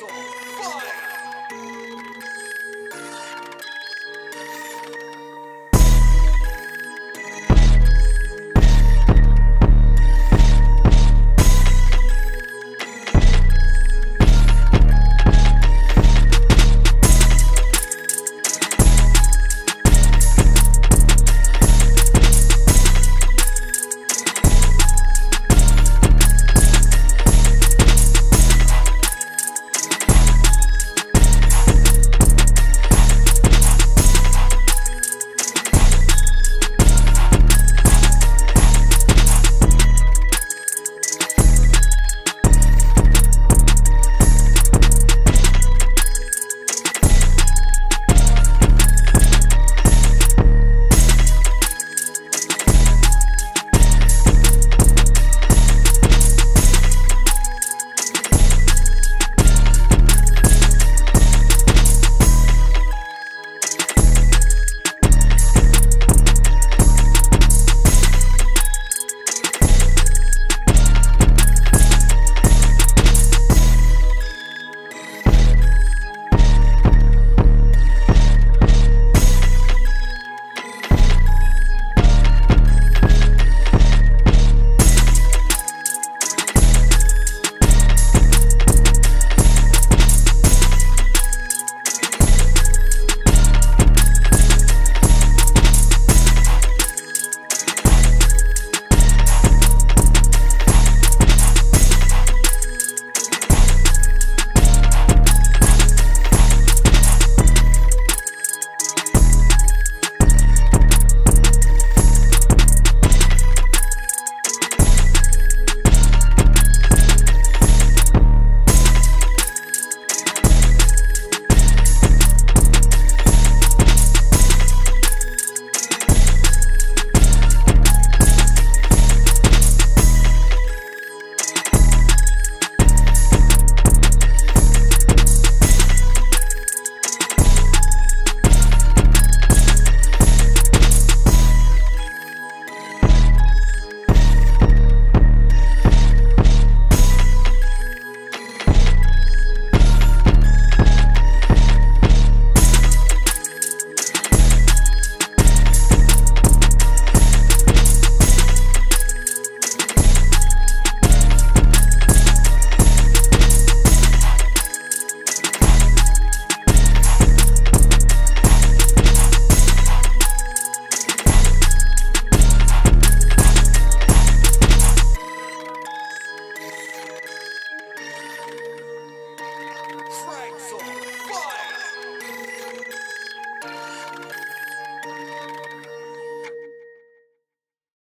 Castle!